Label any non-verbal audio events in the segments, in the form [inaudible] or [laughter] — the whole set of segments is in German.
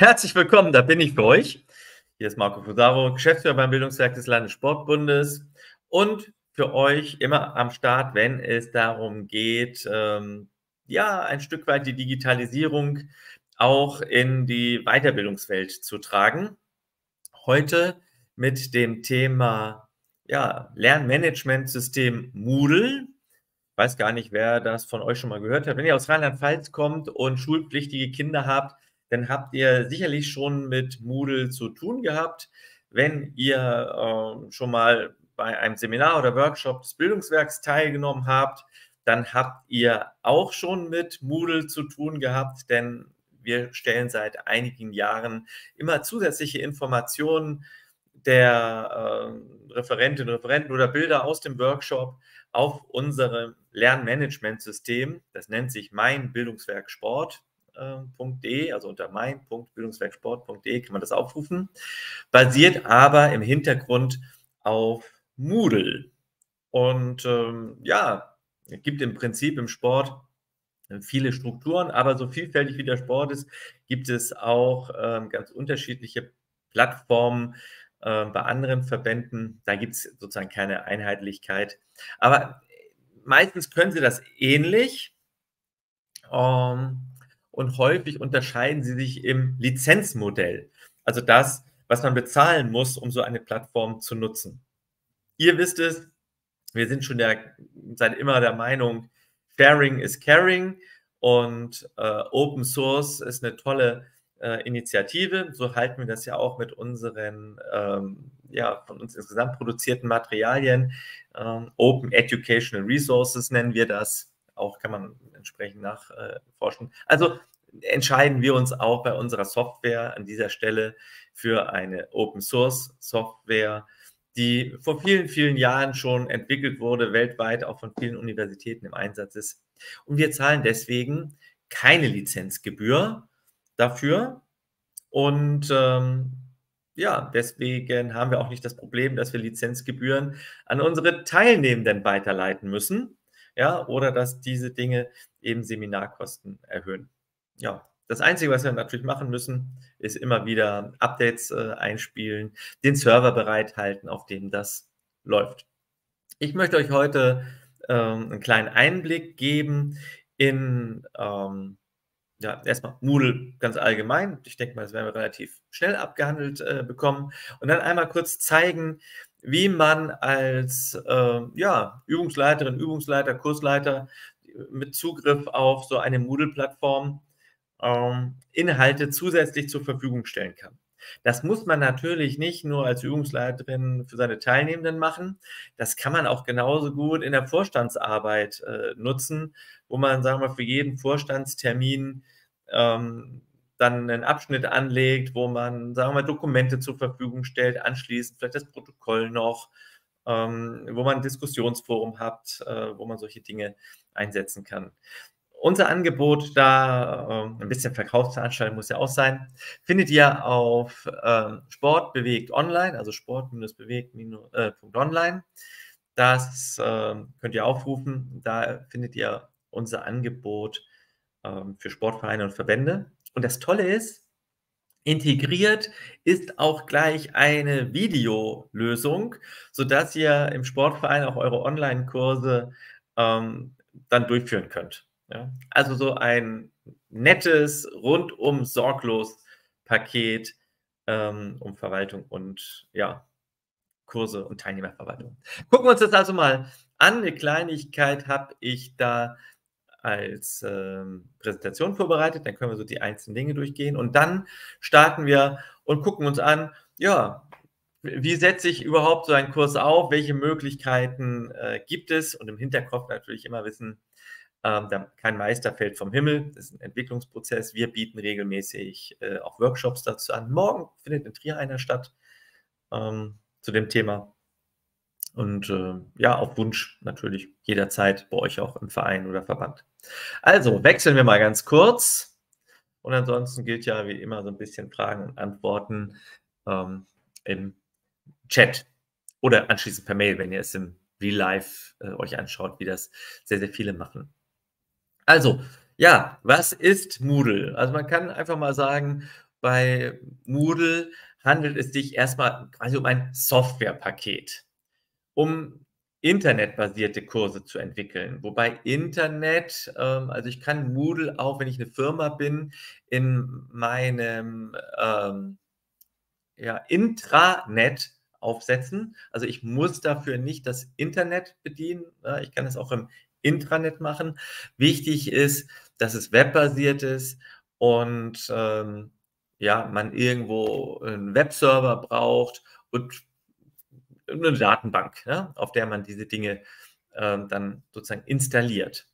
Herzlich willkommen, da bin ich für euch. Hier ist Marco Fusaro, Geschäftsführer beim Bildungswerk des Landessportbundes und für euch immer am Start, wenn es darum geht, ähm, ja, ein Stück weit die Digitalisierung auch in die Weiterbildungswelt zu tragen. Heute mit dem Thema ja, Lernmanagementsystem Moodle. Ich weiß gar nicht, wer das von euch schon mal gehört hat. Wenn ihr aus Rheinland-Pfalz kommt und schulpflichtige Kinder habt, dann habt ihr sicherlich schon mit Moodle zu tun gehabt. Wenn ihr äh, schon mal bei einem Seminar oder Workshop des Bildungswerks teilgenommen habt, dann habt ihr auch schon mit Moodle zu tun gehabt, denn wir stellen seit einigen Jahren immer zusätzliche Informationen der äh, Referentinnen und Referenten oder Bilder aus dem Workshop auf unserem Lernmanagementsystem. Das nennt sich mein Bildungswerk Sport bildungswerksport.de, also unter mein.bildungswerksport.de kann man das aufrufen, basiert aber im Hintergrund auf Moodle. Und ähm, ja, es gibt im Prinzip im Sport viele Strukturen, aber so vielfältig wie der Sport ist, gibt es auch ähm, ganz unterschiedliche Plattformen äh, bei anderen Verbänden. Da gibt es sozusagen keine Einheitlichkeit. Aber meistens können sie das ähnlich. Ähm, und häufig unterscheiden sie sich im Lizenzmodell. Also das, was man bezahlen muss, um so eine Plattform zu nutzen. Ihr wisst es, wir sind schon der, seit immer der Meinung, Sharing is Caring und äh, Open Source ist eine tolle äh, Initiative. So halten wir das ja auch mit unseren, ähm, ja, von uns insgesamt produzierten Materialien. Ähm, Open Educational Resources nennen wir das. Auch kann man entsprechend nachforschen. also entscheiden wir uns auch bei unserer Software an dieser Stelle für eine Open Source Software, die vor vielen, vielen Jahren schon entwickelt wurde, weltweit auch von vielen Universitäten im Einsatz ist. Und wir zahlen deswegen keine Lizenzgebühr dafür. Und ähm, ja, deswegen haben wir auch nicht das Problem, dass wir Lizenzgebühren an unsere Teilnehmenden weiterleiten müssen ja, oder dass diese Dinge eben Seminarkosten erhöhen. Ja, das Einzige, was wir natürlich machen müssen, ist immer wieder Updates äh, einspielen, den Server bereithalten, auf dem das läuft. Ich möchte euch heute ähm, einen kleinen Einblick geben in ähm, ja, erstmal Moodle ganz allgemein. Ich denke mal, das werden wir relativ schnell abgehandelt äh, bekommen. Und dann einmal kurz zeigen, wie man als äh, ja, Übungsleiterin, Übungsleiter, Kursleiter mit Zugriff auf so eine Moodle-Plattform ähm, Inhalte zusätzlich zur Verfügung stellen kann. Das muss man natürlich nicht nur als Übungsleiterin für seine Teilnehmenden machen. Das kann man auch genauso gut in der Vorstandsarbeit äh, nutzen, wo man, sagen wir, für jeden Vorstandstermin ähm, dann einen Abschnitt anlegt, wo man, sagen wir mal, Dokumente zur Verfügung stellt, anschließend vielleicht das Protokoll noch, ähm, wo man ein Diskussionsforum hat, äh, wo man solche Dinge einsetzen kann. Unser Angebot da, äh, ein bisschen Verkaufsveranstaltung muss ja auch sein, findet ihr auf äh, Sport bewegt online, also sport-bewegt.online. Das ähm, könnt ihr aufrufen. Da findet ihr unser Angebot ähm, für Sportvereine und Verbände. Und das Tolle ist, integriert ist auch gleich eine Videolösung, sodass ihr im Sportverein auch eure Online-Kurse ähm, dann durchführen könnt. Ja? Also so ein nettes, rundum sorglos Paket ähm, um Verwaltung und ja, Kurse und Teilnehmerverwaltung. Gucken wir uns das also mal an. Eine Kleinigkeit habe ich da als ähm, Präsentation vorbereitet. Dann können wir so die einzelnen Dinge durchgehen und dann starten wir und gucken uns an, ja, wie setze ich überhaupt so einen Kurs auf? Welche Möglichkeiten äh, gibt es? Und im Hinterkopf natürlich immer wissen, ähm, kein Meister fällt vom Himmel. Das ist ein Entwicklungsprozess. Wir bieten regelmäßig äh, auch Workshops dazu an. Morgen findet in Trier einer statt ähm, zu dem Thema. Und äh, ja, auf Wunsch natürlich jederzeit bei euch auch im Verein oder Verband. Also wechseln wir mal ganz kurz. Und ansonsten gilt ja wie immer so ein bisschen Fragen und Antworten ähm, im Chat oder anschließend per Mail, wenn ihr es im Real Life äh, euch anschaut, wie das sehr, sehr viele machen. Also, ja, was ist Moodle? Also man kann einfach mal sagen, bei Moodle handelt es sich erstmal quasi um ein Softwarepaket, um internetbasierte Kurse zu entwickeln. Wobei Internet, ähm, also ich kann Moodle auch, wenn ich eine Firma bin, in meinem ähm, ja, Intranet aufsetzen. Also ich muss dafür nicht das Internet bedienen. Ja, ich kann es auch im Intranet machen. Wichtig ist, dass es webbasiert ist und ähm, ja, man irgendwo einen Webserver braucht und eine Datenbank, ja, auf der man diese Dinge äh, dann sozusagen installiert.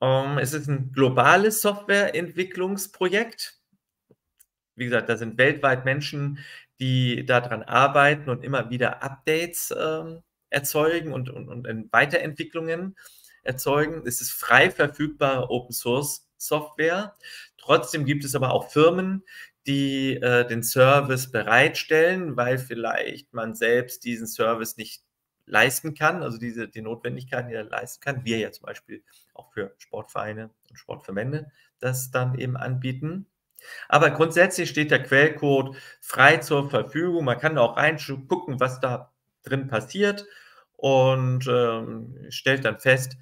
Ähm, es ist ein globales Softwareentwicklungsprojekt. Wie gesagt, da sind weltweit Menschen, die daran arbeiten und immer wieder Updates äh, erzeugen und, und, und Weiterentwicklungen erzeugen. Es ist frei verfügbare Open Source Software. Trotzdem gibt es aber auch Firmen, die äh, den Service bereitstellen, weil vielleicht man selbst diesen Service nicht leisten kann, also diese die Notwendigkeiten, die er leisten kann. Wir ja zum Beispiel auch für Sportvereine und Sportverbände das dann eben anbieten. Aber grundsätzlich steht der Quellcode frei zur Verfügung. Man kann auch reingucken, was da drin passiert und ähm, stellt dann fest,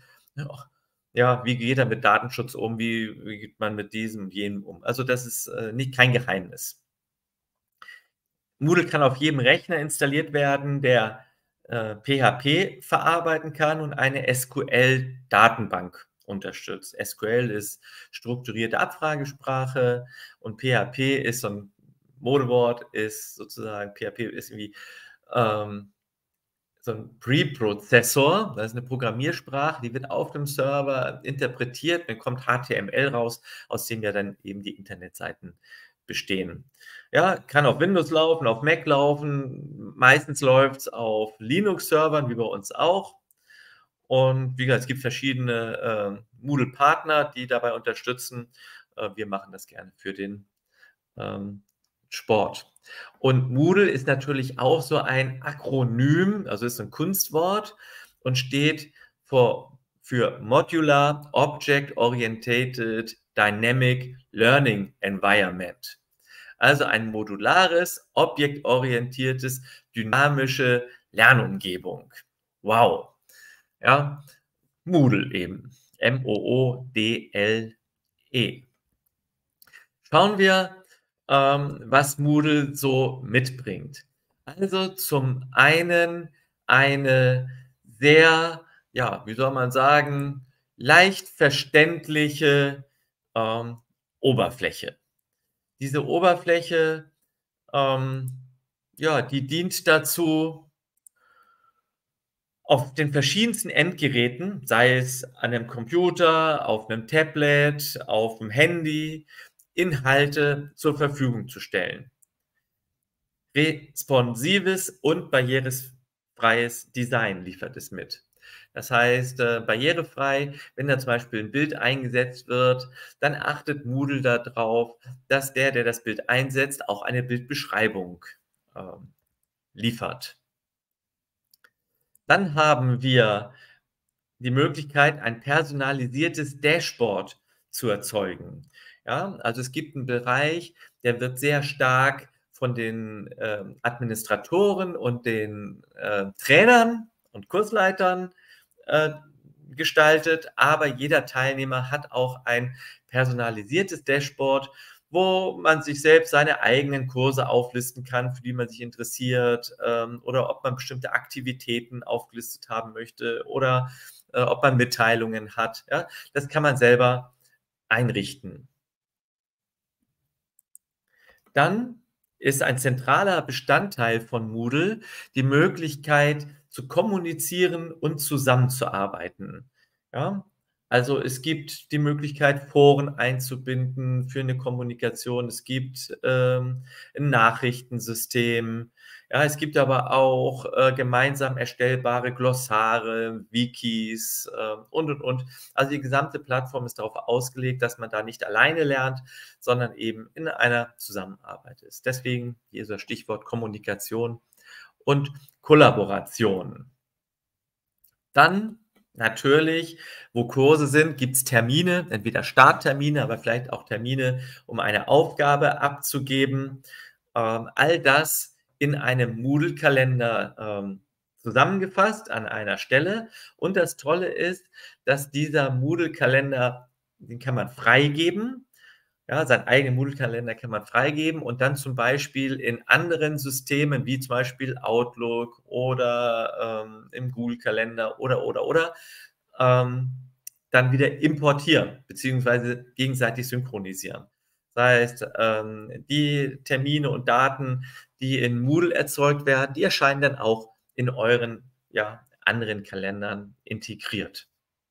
ja, wie geht er mit Datenschutz um, wie, wie geht man mit diesem, jenem um. Also das ist äh, nicht kein Geheimnis. Moodle kann auf jedem Rechner installiert werden, der äh, PHP verarbeiten kann und eine SQL-Datenbank unterstützt. SQL ist strukturierte Abfragesprache und PHP ist so ein Modewort, ist sozusagen, PHP ist irgendwie ähm, so ein Preprozessor, das ist eine Programmiersprache, die wird auf dem Server interpretiert, dann kommt HTML raus, aus dem ja dann eben die Internetseiten bestehen. Ja, kann auf Windows laufen, auf Mac laufen, meistens läuft es auf Linux-Servern, wie bei uns auch. Und wie gesagt, es gibt verschiedene äh, Moodle-Partner, die dabei unterstützen. Äh, wir machen das gerne für den ähm, Sport. Und Moodle ist natürlich auch so ein Akronym, also ist ein Kunstwort und steht vor, für Modular Object Orientated Dynamic Learning Environment. Also ein modulares, objektorientiertes, dynamische Lernumgebung. Wow. Ja, Moodle eben. M-O-O-D-L-E. Schauen wir ähm, was Moodle so mitbringt. Also zum einen eine sehr, ja, wie soll man sagen, leicht verständliche ähm, Oberfläche. Diese Oberfläche, ähm, ja, die dient dazu, auf den verschiedensten Endgeräten, sei es an einem Computer, auf einem Tablet, auf dem Handy, Inhalte zur Verfügung zu stellen. Responsives und barrierefreies Design liefert es mit. Das heißt, äh, barrierefrei, wenn da zum Beispiel ein Bild eingesetzt wird, dann achtet Moodle darauf, dass der, der das Bild einsetzt, auch eine Bildbeschreibung äh, liefert. Dann haben wir die Möglichkeit, ein personalisiertes Dashboard zu erzeugen. Ja, also es gibt einen Bereich, der wird sehr stark von den äh, Administratoren und den äh, Trainern und Kursleitern äh, gestaltet, aber jeder Teilnehmer hat auch ein personalisiertes Dashboard, wo man sich selbst seine eigenen Kurse auflisten kann, für die man sich interessiert, ähm, oder ob man bestimmte Aktivitäten aufgelistet haben möchte oder äh, ob man Mitteilungen hat. Ja? Das kann man selber einrichten. Dann ist ein zentraler Bestandteil von Moodle die Möglichkeit zu kommunizieren und zusammenzuarbeiten. Ja? Also es gibt die Möglichkeit, Foren einzubinden für eine Kommunikation. Es gibt ähm, ein Nachrichtensystem. Ja, es gibt aber auch äh, gemeinsam erstellbare Glossare, Wikis äh, und, und, und. Also die gesamte Plattform ist darauf ausgelegt, dass man da nicht alleine lernt, sondern eben in einer Zusammenarbeit ist. Deswegen hier so Stichwort Kommunikation und Kollaboration. Dann Natürlich, wo Kurse sind, gibt es Termine, entweder Starttermine, aber vielleicht auch Termine, um eine Aufgabe abzugeben. Ähm, all das in einem Moodle-Kalender ähm, zusammengefasst an einer Stelle. Und das Tolle ist, dass dieser Moodle-Kalender, den kann man freigeben. Ja, seinen eigenen Moodle-Kalender kann man freigeben und dann zum Beispiel in anderen Systemen, wie zum Beispiel Outlook oder ähm, im Google-Kalender oder, oder, oder, ähm, dann wieder importieren, beziehungsweise gegenseitig synchronisieren. Das heißt, ähm, die Termine und Daten, die in Moodle erzeugt werden, die erscheinen dann auch in euren ja, anderen Kalendern integriert.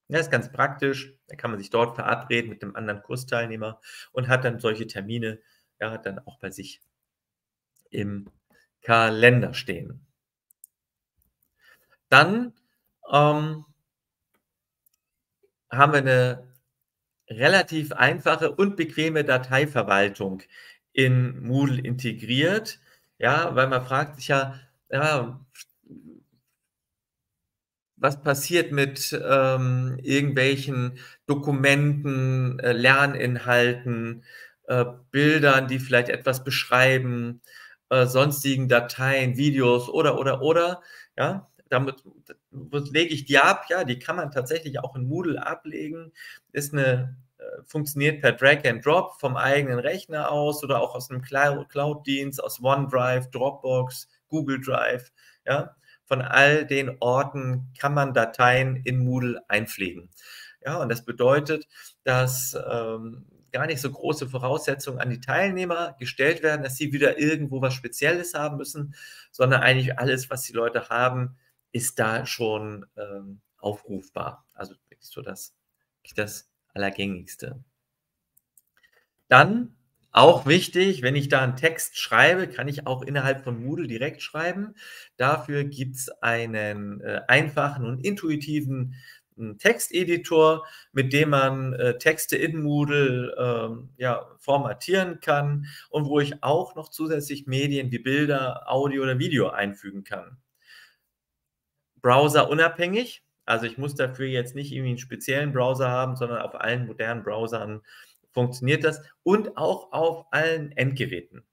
Das ist ganz praktisch. Da kann man sich dort verabreden mit einem anderen Kursteilnehmer und hat dann solche Termine ja dann auch bei sich im Kalender stehen. Dann ähm, haben wir eine relativ einfache und bequeme Dateiverwaltung in Moodle integriert. Ja, weil man fragt sich ja, ja was passiert mit ähm, irgendwelchen Dokumenten, äh, Lerninhalten, äh, Bildern, die vielleicht etwas beschreiben, äh, sonstigen Dateien, Videos oder, oder, oder. Ja, damit lege ich die ab. Ja, die kann man tatsächlich auch in Moodle ablegen. Ist eine, funktioniert per Drag and Drop vom eigenen Rechner aus oder auch aus einem Cloud-Dienst, aus OneDrive, Dropbox, Google Drive. Ja, von all den Orten kann man Dateien in Moodle einpflegen. Ja, und das bedeutet, dass ähm, gar nicht so große Voraussetzungen an die Teilnehmer gestellt werden, dass sie wieder irgendwo was Spezielles haben müssen, sondern eigentlich alles, was die Leute haben, ist da schon ähm, aufrufbar. Also so das, das Allergängigste. Dann auch wichtig, wenn ich da einen Text schreibe, kann ich auch innerhalb von Moodle direkt schreiben. Dafür gibt es einen äh, einfachen und intuitiven hm, Texteditor, mit dem man äh, Texte in Moodle ähm, ja, formatieren kann und wo ich auch noch zusätzlich Medien wie Bilder, Audio oder Video einfügen kann. Browser unabhängig, also ich muss dafür jetzt nicht irgendwie einen speziellen Browser haben, sondern auf allen modernen Browsern funktioniert das und auch auf allen Endgeräten.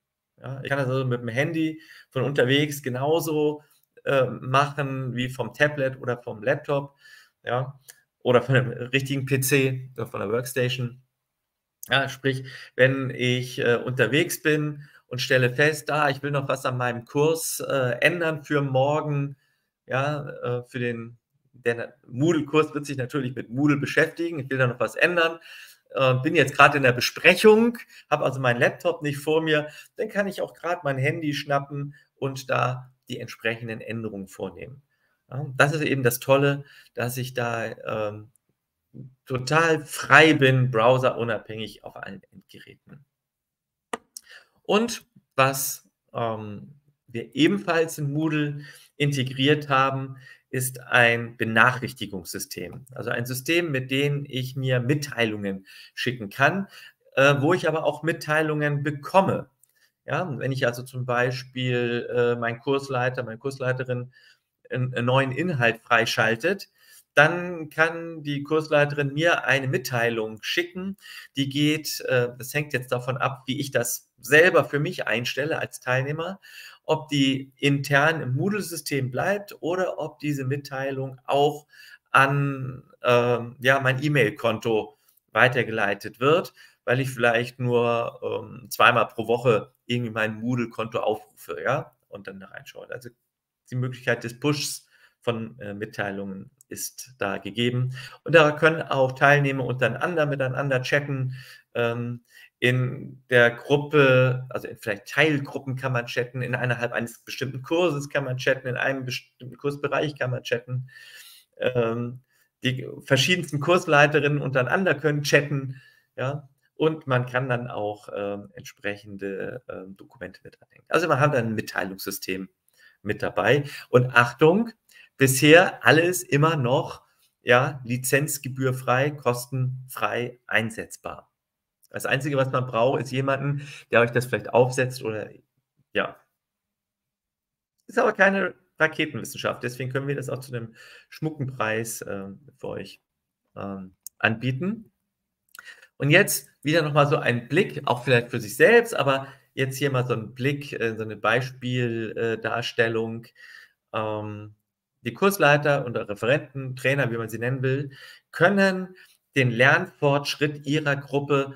Ja, ich kann das also mit dem Handy von unterwegs genauso äh, machen wie vom Tablet oder vom Laptop, ja, oder von einem richtigen PC oder von der Workstation. Ja, sprich, wenn ich äh, unterwegs bin und stelle fest, da, ah, ich will noch was an meinem Kurs äh, ändern für morgen, ja, äh, für den, der Moodle-Kurs wird sich natürlich mit Moodle beschäftigen, ich will da noch was ändern, äh, bin jetzt gerade in der Besprechung, habe also meinen Laptop nicht vor mir, dann kann ich auch gerade mein Handy schnappen und da die entsprechenden Änderungen vornehmen. Ja, das ist eben das Tolle, dass ich da ähm, total frei bin, browserunabhängig auf allen Endgeräten. Und was ähm, wir ebenfalls in Moodle integriert haben, ist ein Benachrichtigungssystem. Also ein System, mit dem ich mir Mitteilungen schicken kann, äh, wo ich aber auch Mitteilungen bekomme. Ja, wenn ich also zum Beispiel äh, mein Kursleiter, meine Kursleiterin einen, einen neuen Inhalt freischaltet, dann kann die Kursleiterin mir eine Mitteilung schicken, die geht, äh, das hängt jetzt davon ab, wie ich das selber für mich einstelle als Teilnehmer ob die intern im Moodle-System bleibt oder ob diese Mitteilung auch an äh, ja, mein E-Mail-Konto weitergeleitet wird, weil ich vielleicht nur ähm, zweimal pro Woche irgendwie mein Moodle-Konto aufrufe, ja, und dann da reinschaue. Also die Möglichkeit des Pushs von äh, Mitteilungen ist da gegeben. Und da können auch Teilnehmer untereinander miteinander chatten. Ähm, in der Gruppe, also in vielleicht Teilgruppen kann man chatten, in innerhalb eines bestimmten Kurses kann man chatten, in einem bestimmten Kursbereich kann man chatten. Ähm, die verschiedensten Kursleiterinnen untereinander können chatten, ja, und man kann dann auch ähm, entsprechende ähm, Dokumente mit anhängen. Also man hat ein Mitteilungssystem mit dabei. Und Achtung, bisher alles immer noch ja, lizenzgebührfrei, kostenfrei einsetzbar. Das Einzige, was man braucht, ist jemanden, der euch das vielleicht aufsetzt oder ja. Ist aber keine Raketenwissenschaft. Deswegen können wir das auch zu einem schmucken Preis äh, für euch ähm, anbieten. Und jetzt wieder nochmal so ein Blick, auch vielleicht für sich selbst, aber jetzt hier mal so ein Blick, äh, so eine Beispieldarstellung. Ähm, die Kursleiter und Referenten, Trainer, wie man sie nennen will, können den Lernfortschritt ihrer Gruppe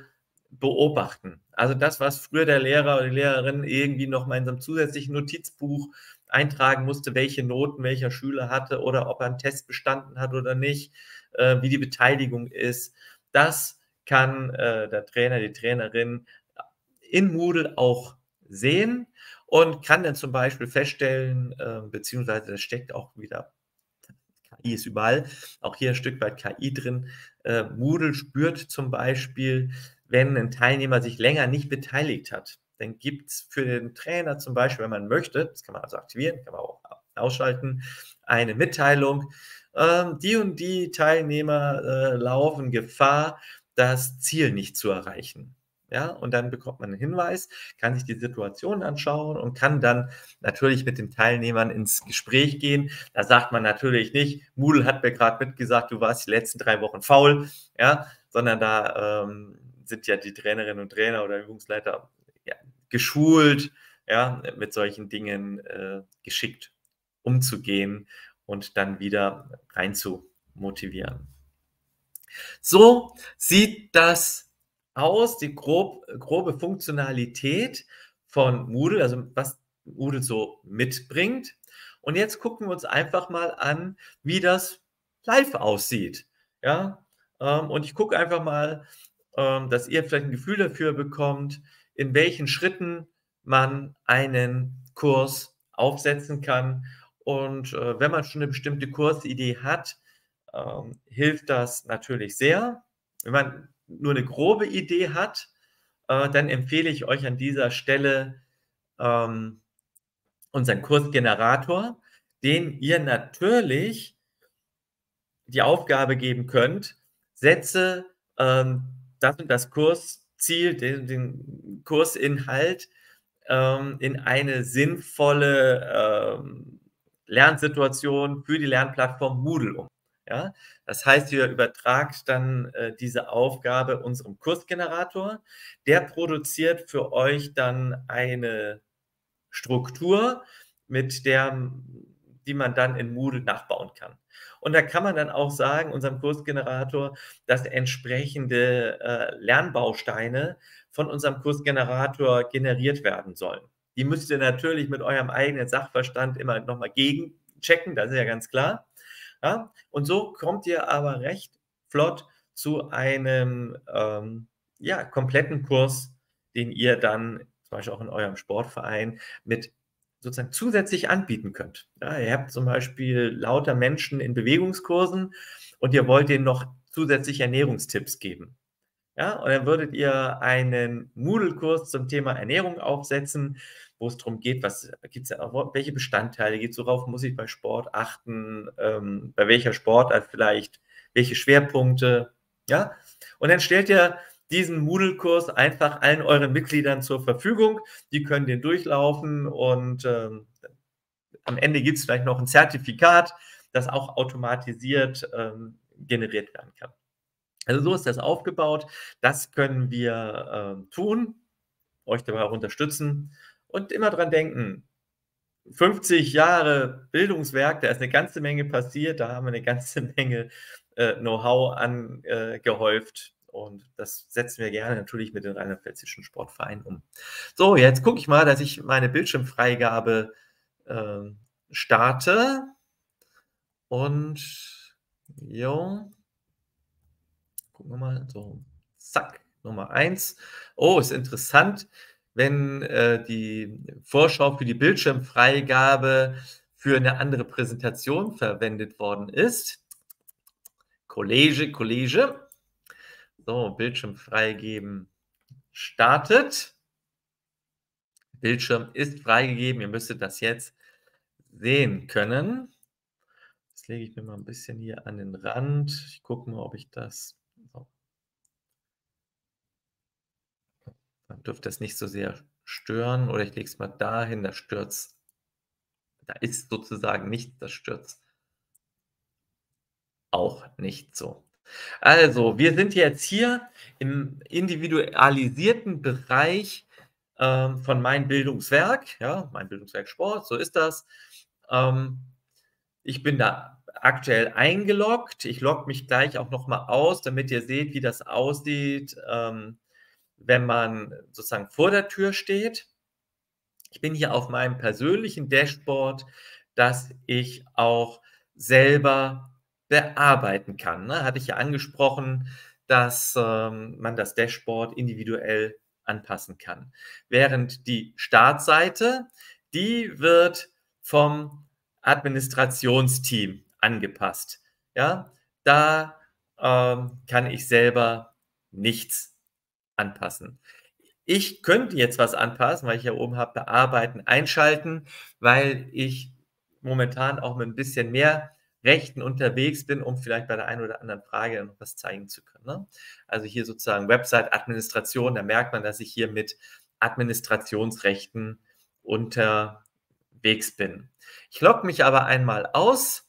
beobachten. Also das, was früher der Lehrer oder die Lehrerin irgendwie noch mal in so einem zusätzlichen Notizbuch eintragen musste, welche Noten welcher Schüler hatte oder ob er einen Test bestanden hat oder nicht, äh, wie die Beteiligung ist. Das kann äh, der Trainer, die Trainerin in Moodle auch sehen und kann dann zum Beispiel feststellen, äh, beziehungsweise das steckt auch wieder, KI ist überall, auch hier ein Stück weit KI drin. Äh, Moodle spürt zum Beispiel, wenn ein Teilnehmer sich länger nicht beteiligt hat. Dann gibt es für den Trainer zum Beispiel, wenn man möchte, das kann man also aktivieren, kann man auch ausschalten, eine Mitteilung. Ähm, die und die Teilnehmer äh, laufen Gefahr, das Ziel nicht zu erreichen. Ja, und dann bekommt man einen Hinweis, kann sich die Situation anschauen und kann dann natürlich mit den Teilnehmern ins Gespräch gehen. Da sagt man natürlich nicht, Moodle hat mir gerade mitgesagt, du warst die letzten drei Wochen faul, ja, sondern da ähm, sind ja die Trainerinnen und Trainer oder Übungsleiter ja, geschult, ja, mit solchen Dingen äh, geschickt umzugehen und dann wieder rein zu motivieren. So sieht das aus, die grob, grobe Funktionalität von Moodle, also was Moodle so mitbringt. Und jetzt gucken wir uns einfach mal an, wie das live aussieht. Ja, ähm, und ich gucke einfach mal, dass ihr vielleicht ein Gefühl dafür bekommt, in welchen Schritten man einen Kurs aufsetzen kann. Und äh, wenn man schon eine bestimmte Kursidee hat, ähm, hilft das natürlich sehr. Wenn man nur eine grobe Idee hat, äh, dann empfehle ich euch an dieser Stelle ähm, unseren Kursgenerator, den ihr natürlich die Aufgabe geben könnt, setze ähm, das und das Kursziel, den, den Kursinhalt ähm, in eine sinnvolle ähm, Lernsituation für die Lernplattform Moodle um. Ja? Das heißt, ihr übertragt dann äh, diese Aufgabe unserem Kursgenerator. Der produziert für euch dann eine Struktur, mit der die man dann in Moodle nachbauen kann. Und da kann man dann auch sagen, unserem Kursgenerator, dass entsprechende äh, Lernbausteine von unserem Kursgenerator generiert werden sollen. Die müsst ihr natürlich mit eurem eigenen Sachverstand immer nochmal gegenchecken, das ist ja ganz klar. Ja? Und so kommt ihr aber recht flott zu einem ähm, ja, kompletten Kurs, den ihr dann zum Beispiel auch in eurem Sportverein mit sozusagen zusätzlich anbieten könnt. Ja, ihr habt zum Beispiel lauter Menschen in Bewegungskursen und ihr wollt ihnen noch zusätzlich Ernährungstipps geben. Ja, und dann würdet ihr einen Moodle-Kurs zum Thema Ernährung aufsetzen, wo es darum geht, was gibt es welche Bestandteile geht es, worauf muss ich bei Sport achten, ähm, bei welcher Sportart vielleicht, welche Schwerpunkte, ja. Und dann stellt ihr diesen Moodle-Kurs einfach allen euren Mitgliedern zur Verfügung. Die können den durchlaufen und ähm, am Ende gibt es vielleicht noch ein Zertifikat, das auch automatisiert ähm, generiert werden kann. Also so ist das aufgebaut. Das können wir äh, tun, euch dabei auch unterstützen und immer dran denken. 50 Jahre Bildungswerk, da ist eine ganze Menge passiert, da haben wir eine ganze [laughs] Menge äh, Know-how angehäuft und das setzen wir gerne natürlich mit den rheinland-pfälzischen Sportvereinen um. So, jetzt gucke ich mal, dass ich meine Bildschirmfreigabe äh, starte und jo, Gucken wir mal. So, zack, Nummer eins. Oh, ist interessant, wenn äh, die Vorschau für die Bildschirmfreigabe für eine andere Präsentation verwendet worden ist. Kollege, Kollege. So, Bildschirm freigeben startet. Bildschirm ist freigegeben. Ihr müsstet das jetzt sehen können. Das lege ich mir mal ein bisschen hier an den Rand. Ich gucke mal, ob ich das Dann dürfte es nicht so sehr stören oder ich lege es mal dahin, da es Da ist sozusagen nicht das Stürz auch nicht so. Also, wir sind jetzt hier im individualisierten Bereich, ähm, von Mein Bildungswerk, ja, Mein Bildungswerk Sport, so ist das. Ähm, ich bin da aktuell eingeloggt. Ich logge mich gleich auch noch mal aus, damit ihr seht, wie das aussieht, ähm, wenn man sozusagen vor der Tür steht. Ich bin hier auf meinem persönlichen Dashboard, das ich auch selber bearbeiten kann, ne? Hatte ich ja angesprochen, dass, ähm, man das Dashboard individuell anpassen kann. Während die Startseite, die wird vom Administrationsteam angepasst. Ja, da ähm, kann ich selber nichts anpassen. Ich könnte jetzt was anpassen, weil ich hier oben habe, bearbeiten, einschalten, weil ich momentan auch mit ein bisschen mehr Rechten unterwegs bin, um vielleicht bei der einen oder anderen Frage noch was zeigen zu können. Ne? Also hier sozusagen Website-Administration, da merkt man, dass ich hier mit Administrationsrechten unterwegs bin. Ich logge mich aber einmal aus.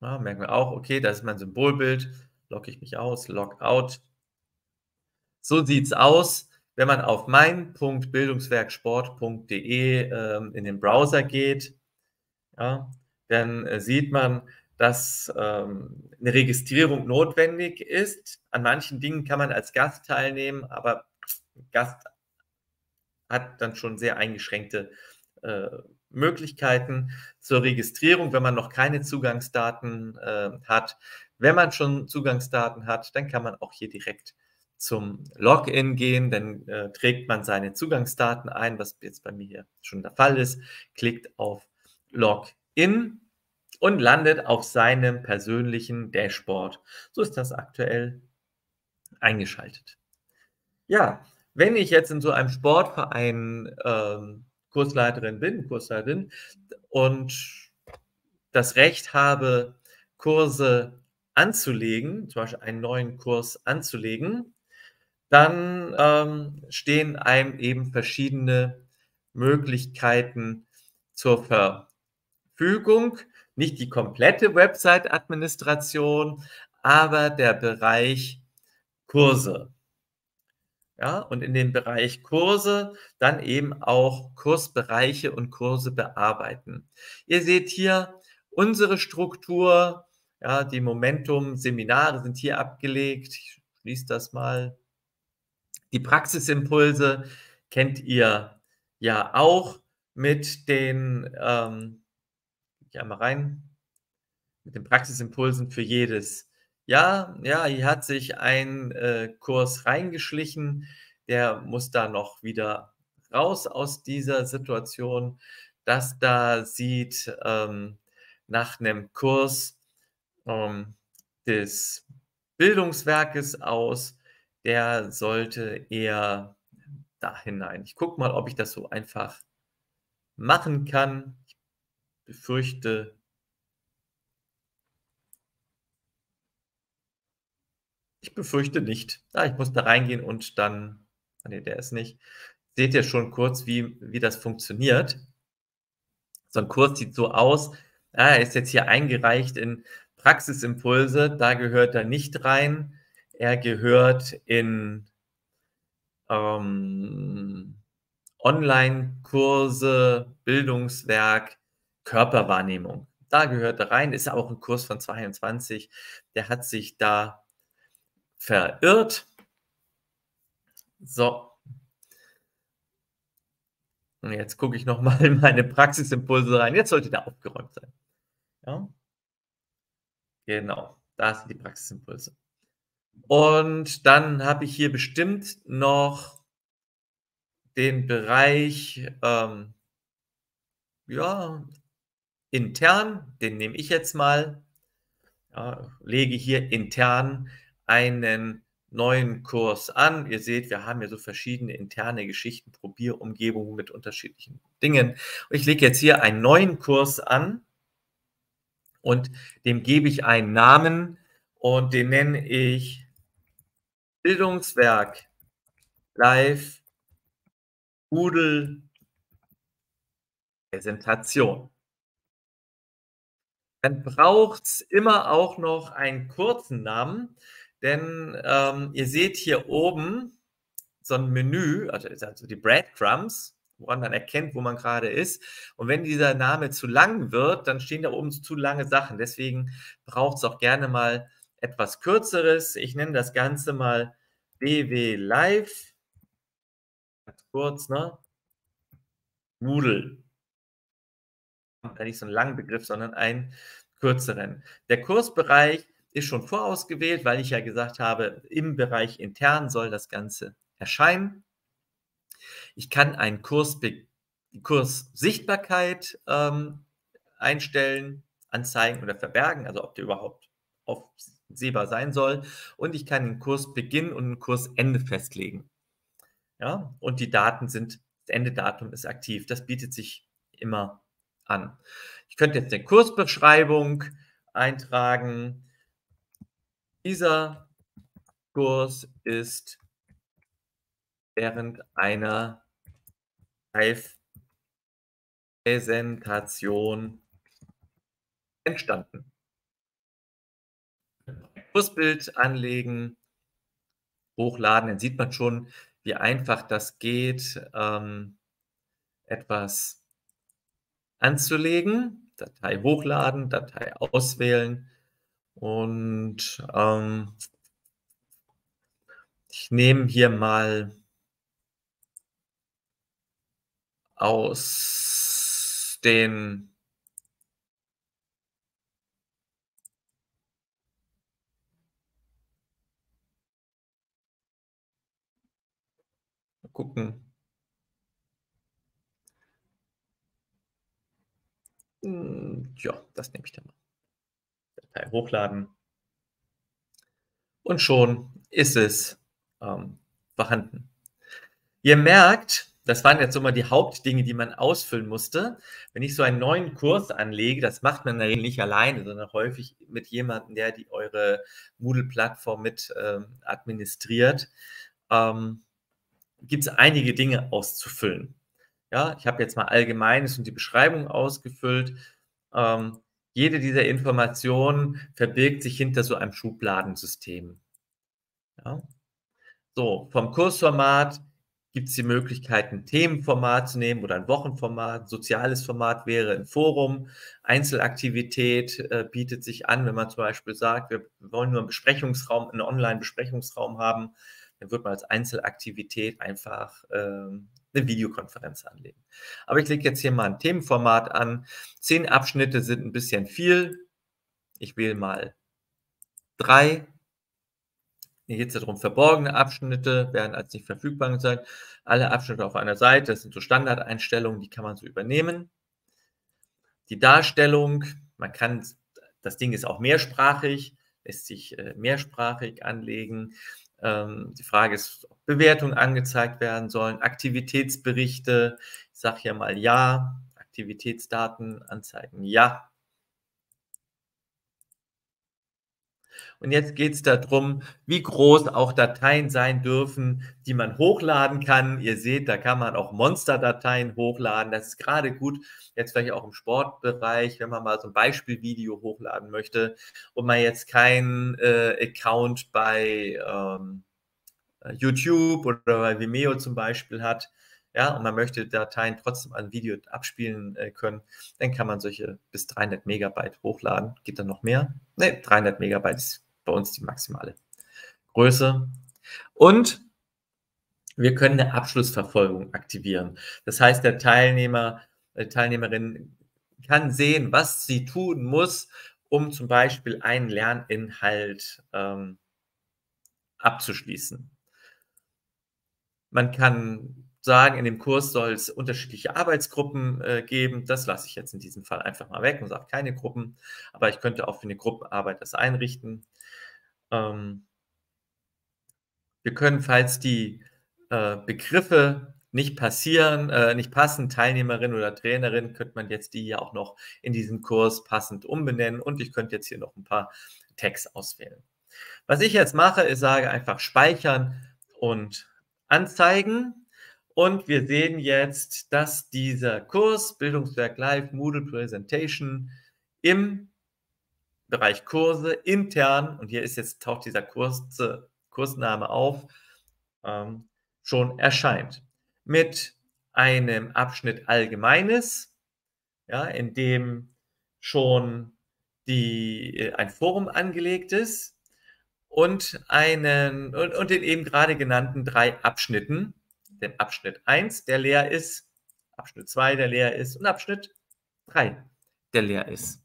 Ja, merken wir auch, okay, das ist mein Symbolbild. Logge ich mich aus, Logout. So sieht es aus, wenn man auf mein.bildungswerksport.de ähm, in den Browser geht. Ja, dann äh, sieht man, dass ähm, eine Registrierung notwendig ist. An manchen Dingen kann man als Gast teilnehmen, aber Gast hat dann schon sehr eingeschränkte äh, Möglichkeiten zur Registrierung, wenn man noch keine Zugangsdaten äh, hat. Wenn man schon Zugangsdaten hat, dann kann man auch hier direkt zum Login gehen, dann äh, trägt man seine Zugangsdaten ein, was jetzt bei mir hier schon der Fall ist, klickt auf Login und landet auf seinem persönlichen Dashboard. So ist das aktuell eingeschaltet. Ja, wenn ich jetzt in so einem Sportverein ähm, Kursleiterin bin, Kursleiterin und das Recht habe, Kurse anzulegen, zum Beispiel einen neuen Kurs anzulegen, dann ähm, stehen einem eben verschiedene Möglichkeiten zur Verfügung. Nicht die komplette Website-Administration, aber der Bereich Kurse. Ja, und in dem Bereich Kurse dann eben auch Kursbereiche und Kurse bearbeiten. Ihr seht hier unsere Struktur, ja, die Momentum-Seminare sind hier abgelegt. Ich schließe das mal. Die Praxisimpulse kennt ihr ja auch mit den, ähm, ich einmal rein, mit den Praxisimpulsen für jedes Jahr. Ja, hier hat sich ein äh, Kurs reingeschlichen, der muss da noch wieder raus aus dieser Situation. Das da sieht ähm, nach einem Kurs ähm, des Bildungswerkes aus, der sollte eher da hinein. Ich gucke mal, ob ich das so einfach machen kann. Ich befürchte, ich befürchte nicht. Ah, ich muss da reingehen und dann, nee, der ist nicht. Seht ihr schon kurz, wie, wie das funktioniert. So ein Kurs sieht so aus. Ah, er ist jetzt hier eingereicht in Praxisimpulse. Da gehört er nicht rein. Er gehört in ähm, Online-Kurse, Bildungswerk, Körperwahrnehmung. Da gehört er rein, ist auch ein Kurs von 22. Der hat sich da verirrt. So. Und jetzt gucke ich nochmal in meine Praxisimpulse rein. Jetzt sollte der aufgeräumt sein. Ja. Genau, da sind die Praxisimpulse. Und dann habe ich hier bestimmt noch den Bereich, ähm, ja, intern, den nehme ich jetzt mal, ja, lege hier intern einen neuen Kurs an. Ihr seht, wir haben hier so verschiedene interne Geschichten, Probierumgebungen mit unterschiedlichen Dingen. Und ich lege jetzt hier einen neuen Kurs an und dem gebe ich einen Namen und den nenne ich Bildungswerk Live Udel Präsentation. Dann braucht es immer auch noch einen kurzen Namen, denn ähm, ihr seht hier oben so ein Menü, also, also die Breadcrumbs, woran man erkennt, wo man gerade ist. Und wenn dieser Name zu lang wird, dann stehen da oben zu lange Sachen. Deswegen braucht es auch gerne mal etwas Kürzeres. Ich nenne das Ganze mal BW Live. Ganz kurz, ne? Moodle nicht so einen langen Begriff, sondern einen kürzeren. Der Kursbereich ist schon vorausgewählt, weil ich ja gesagt habe, im Bereich intern soll das Ganze erscheinen. Ich kann einen Kurs, Kurssichtbarkeit ähm, einstellen, anzeigen oder verbergen, also ob der überhaupt sehbar sein soll. Und ich kann den Kursbeginn und ein Kursende festlegen. Ja, und die Daten sind, das Endedatum ist aktiv. Das bietet sich immer an. Ich könnte jetzt eine Kursbeschreibung eintragen. Dieser Kurs ist während einer Live-Präsentation entstanden. Kursbild anlegen, hochladen, dann sieht man schon, wie einfach das geht, ähm, etwas anzulegen, Datei hochladen, Datei auswählen und ähm, ich nehme hier mal aus den gucken. Ja, das nehme ich dann mal. Datei hochladen. Und schon ist es ähm, vorhanden. Ihr merkt, das waren jetzt mal die Hauptdinge, die man ausfüllen musste. Wenn ich so einen neuen Kurs anlege, das macht man ja nicht alleine, sondern häufig mit jemandem, der die eure Moodle-Plattform mit ähm, administriert, ähm, gibt es einige Dinge auszufüllen. Ja, ich habe jetzt mal Allgemeines und die Beschreibung ausgefüllt. Ähm, jede dieser Informationen verbirgt sich hinter so einem Schubladensystem. Ja. So, vom Kursformat gibt es die Möglichkeit, ein Themenformat zu nehmen oder ein Wochenformat. Soziales Format wäre ein Forum. Einzelaktivität äh, bietet sich an, wenn man zum Beispiel sagt, wir wollen nur einen Besprechungsraum, einen Online-Besprechungsraum haben, dann wird man als Einzelaktivität einfach ähm, eine Videokonferenz anlegen. Aber ich lege jetzt hier mal ein Themenformat an. Zehn Abschnitte sind ein bisschen viel. Ich wähle mal drei. Hier geht es darum, verborgene Abschnitte werden als nicht verfügbar gezeigt. Alle Abschnitte auf einer Seite, das sind so Standardeinstellungen, die kann man so übernehmen. Die Darstellung, man kann, das Ding ist auch mehrsprachig, lässt sich äh, mehrsprachig anlegen. Ähm, die Frage ist, ob Bewertungen angezeigt werden sollen, Aktivitätsberichte. Ich sage hier mal ja, Aktivitätsdaten anzeigen ja. Und jetzt geht es darum, wie groß auch Dateien sein dürfen, die man hochladen kann. Ihr seht, da kann man auch Monsterdateien hochladen. Das ist gerade gut, jetzt vielleicht auch im Sportbereich, wenn man mal so ein Beispielvideo hochladen möchte und man jetzt keinen äh, Account bei ähm, YouTube oder bei Vimeo zum Beispiel hat. Ja, und man möchte Dateien trotzdem an Video abspielen äh, können, dann kann man solche bis 300 Megabyte hochladen. Geht dann noch mehr? Ne, 300 Megabyte ist bei uns die maximale Größe. Und wir können eine Abschlussverfolgung aktivieren. Das heißt, der Teilnehmer, die äh, Teilnehmerin kann sehen, was sie tun muss, um zum Beispiel einen Lerninhalt ähm, abzuschließen. Man kann sagen, in dem Kurs soll es unterschiedliche Arbeitsgruppen äh, geben. Das lasse ich jetzt in diesem Fall einfach mal weg und sage keine Gruppen. Aber ich könnte auch für eine Gruppenarbeit das einrichten. Ähm, wir können, falls die äh, Begriffe nicht passieren, äh, nicht passen, Teilnehmerin oder Trainerin, könnte man jetzt die ja auch noch in diesem Kurs passend umbenennen und ich könnte jetzt hier noch ein paar Tags auswählen. Was ich jetzt mache, ist sage einfach speichern und anzeigen Und wir sehen jetzt, dass dieser Kurs Bildungswerk Live Moodle Presentation im Bereich Kurse intern, und hier ist jetzt taucht dieser Kurs, Kursname auf, ähm, schon erscheint. Mit einem Abschnitt Allgemeines, ja, in dem schon die, äh, ein Forum angelegt ist und, einen, und, und den eben gerade genannten drei Abschnitten, den Abschnitt 1, der leer ist, Abschnitt 2, der leer ist und Abschnitt 3, der leer ist.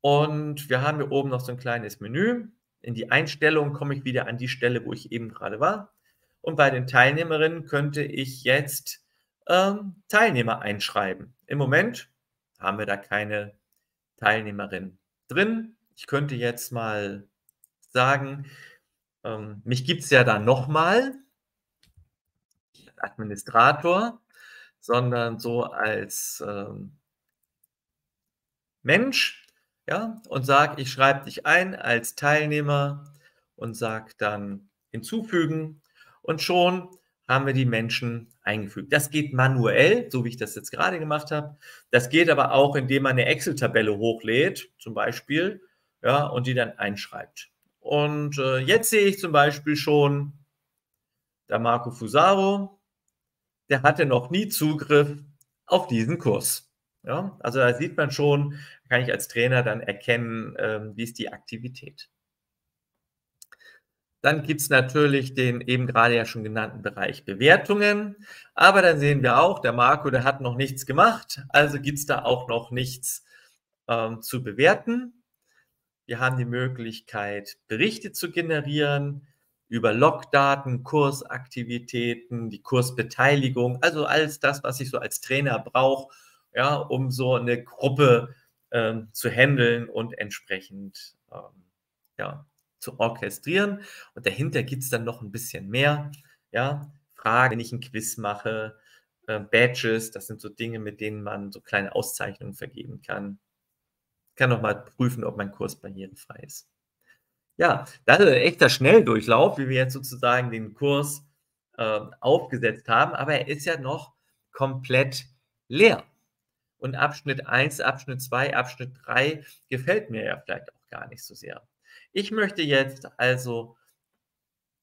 Und wir haben hier oben noch so ein kleines Menü. In die Einstellung komme ich wieder an die Stelle, wo ich eben gerade war. Und bei den Teilnehmerinnen könnte ich jetzt ähm, Teilnehmer einschreiben. Im Moment haben wir da keine Teilnehmerin drin. Ich könnte jetzt mal sagen, ähm, mich gibt es ja da nochmal. Administrator, sondern so als ähm, Mensch, ja, und sage, ich schreibe dich ein als Teilnehmer und sage dann hinzufügen und schon haben wir die Menschen eingefügt. Das geht manuell, so wie ich das jetzt gerade gemacht habe. Das geht aber auch, indem man eine Excel-Tabelle hochlädt, zum Beispiel, ja, und die dann einschreibt. Und äh, jetzt sehe ich zum Beispiel schon, der Marco Fusaro, der hatte noch nie Zugriff auf diesen Kurs. Ja, also da sieht man schon, kann ich als Trainer dann erkennen, ähm, wie ist die Aktivität. Dann gibt es natürlich den eben gerade ja schon genannten Bereich Bewertungen. Aber dann sehen wir auch, der Marco, der hat noch nichts gemacht. Also gibt es da auch noch nichts ähm, zu bewerten. Wir haben die Möglichkeit, Berichte zu generieren über Logdaten, Kursaktivitäten, die Kursbeteiligung, also alles das, was ich so als Trainer brauche, ja, um so eine Gruppe ähm, zu handeln und entsprechend ähm, ja, zu orchestrieren. Und dahinter gibt es dann noch ein bisschen mehr. Ja, Fragen, wenn ich ein Quiz mache, äh, Badges, das sind so Dinge, mit denen man so kleine Auszeichnungen vergeben kann. Ich kann noch mal prüfen, ob mein Kurs barrierefrei ist. Ja, das ist ein echter Schnelldurchlauf, wie wir jetzt sozusagen den Kurs äh, aufgesetzt haben, aber er ist ja noch komplett leer. Und Abschnitt 1, Abschnitt 2, Abschnitt 3 gefällt mir ja vielleicht auch gar nicht so sehr. Ich möchte jetzt also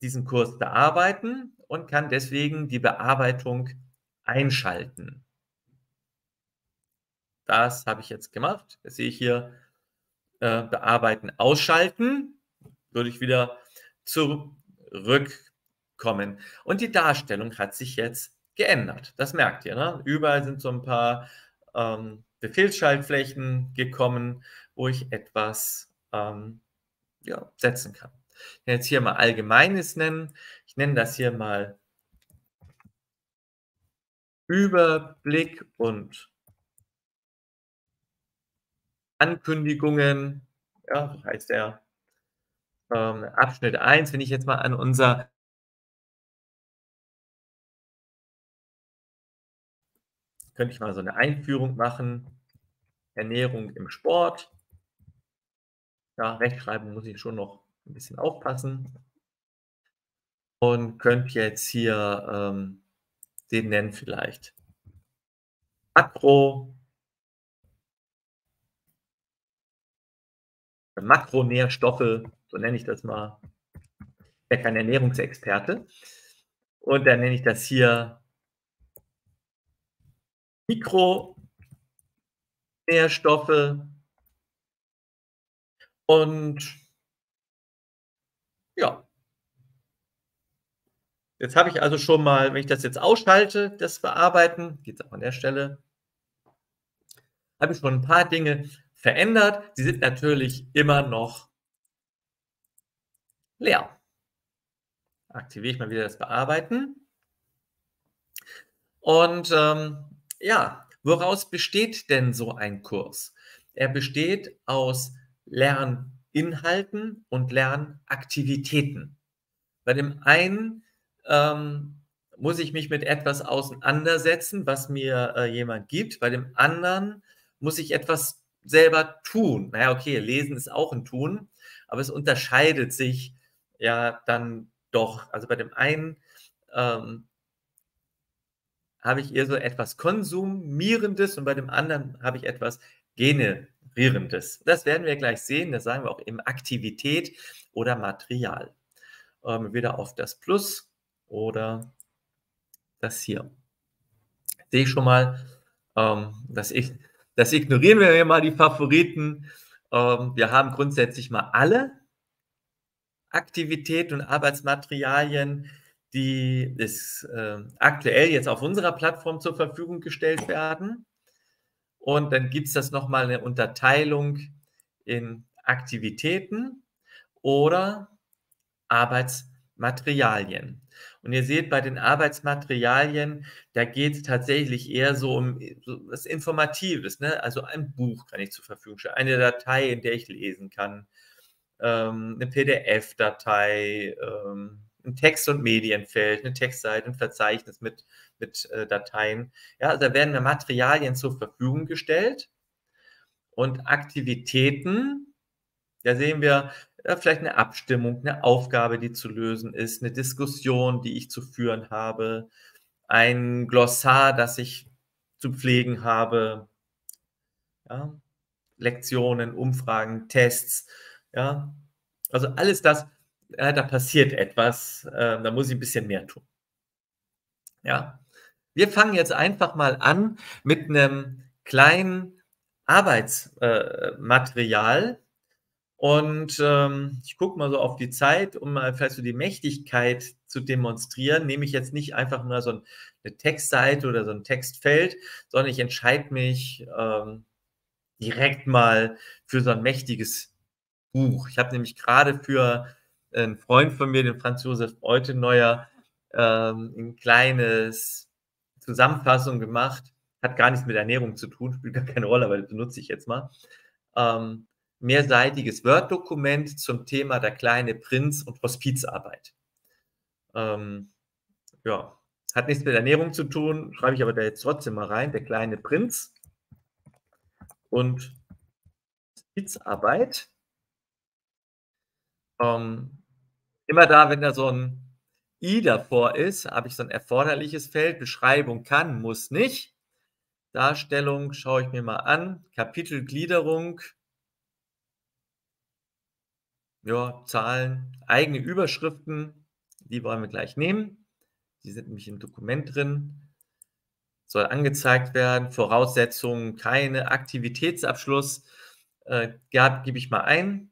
diesen Kurs bearbeiten und kann deswegen die Bearbeitung einschalten. Das habe ich jetzt gemacht. Das sehe ich hier äh, bearbeiten, ausschalten würde ich wieder zurückkommen. Und die Darstellung hat sich jetzt geändert. Das merkt ihr. Ne? Überall sind so ein paar ähm, Befehlsschaltflächen gekommen, wo ich etwas ähm, ja, setzen kann. Ich kann jetzt hier mal Allgemeines nennen. Ich nenne das hier mal Überblick und Ankündigungen. Ja, heißt der ähm, Abschnitt 1, wenn ich jetzt mal an unser könnte ich mal so eine Einführung machen. Ernährung im Sport. Ja, Rechtschreibung muss ich schon noch ein bisschen aufpassen. Und könnte jetzt hier ähm, den nennen vielleicht. Makro Makronährstoffe, so nenne ich das mal. Ich bin kein Ernährungsexperte. Und dann nenne ich das hier Mikronährstoffe. Und ja. Jetzt habe ich also schon mal, wenn ich das jetzt ausschalte, das Bearbeiten, geht es auch an der Stelle, habe ich schon ein paar Dinge verändert. Sie sind natürlich immer noch leer. Aktiviere ich mal wieder das Bearbeiten. Und ähm, ja, woraus besteht denn so ein Kurs? Er besteht aus Lerninhalten und Lernaktivitäten. Bei dem einen ähm, muss ich mich mit etwas auseinandersetzen, was mir äh, jemand gibt. Bei dem anderen muss ich etwas selber tun. Naja, okay, lesen ist auch ein Tun, aber es unterscheidet sich ja dann doch. Also bei dem einen ähm, habe ich eher so etwas Konsumierendes und bei dem anderen habe ich etwas Generierendes. Das werden wir gleich sehen. Das sagen wir auch eben Aktivität oder Material. Ähm, wieder auf das Plus oder das hier. Sehe ich schon mal, ähm, das, ich, das ignorieren wir mal die Favoriten. Ähm, wir haben grundsätzlich mal alle Aktivitäten und Arbeitsmaterialien, die ist, äh, aktuell jetzt auf unserer Plattform zur Verfügung gestellt werden. Und dann gibt es das nochmal eine Unterteilung in Aktivitäten oder Arbeitsmaterialien. Und ihr seht bei den Arbeitsmaterialien, da geht es tatsächlich eher so um was Informatives. Ne? Also ein Buch kann ich zur Verfügung stellen, eine Datei, in der ich lesen kann, ähm, eine PDF-Datei, ähm, ein Text- und Medienfeld, eine Textseite, ein Verzeichnis mit, mit äh, Dateien. Ja, also da werden mir Materialien zur Verfügung gestellt und Aktivitäten. Da sehen wir ja, vielleicht eine Abstimmung, eine Aufgabe, die zu lösen ist, eine Diskussion, die ich zu führen habe, ein Glossar, das ich zu pflegen habe, ja, Lektionen, Umfragen, Tests, ja, also alles das, äh, da passiert etwas, äh, da muss ich ein bisschen mehr tun. Ja, wir fangen jetzt einfach mal an mit einem kleinen Arbeitsmaterial. Äh, und ähm, ich gucke mal so auf die Zeit, um mal vielleicht so die Mächtigkeit zu demonstrieren. Nehme ich jetzt nicht einfach nur so eine Textseite oder so ein Textfeld, sondern ich entscheide mich ähm, direkt mal für so ein mächtiges Buch. Ich habe nämlich gerade für einen Freund von mir, den Franz Josef Euteneuer, ähm, ein kleines Zusammenfassung gemacht. Hat gar nichts mit Ernährung zu tun, spielt gar keine Rolle, aber das benutze ich jetzt mal. Ähm, mehrseitiges Word-Dokument zum Thema der kleine Prinz und Hospizarbeit. Ähm, ja, hat nichts mit Ernährung zu tun, schreibe ich aber da jetzt trotzdem mal rein. Der kleine Prinz und Hospizarbeit. Ähm, immer da, wenn da so ein I davor ist, habe ich so ein erforderliches Feld. Beschreibung kann, muss nicht. Darstellung schaue ich mir mal an. Kapitelgliederung. Ja, Zahlen, eigene Überschriften, die wollen wir gleich nehmen. Die sind nämlich im Dokument drin. Soll angezeigt werden. Voraussetzungen, keine Aktivitätsabschluss. Äh, gebe ich mal ein.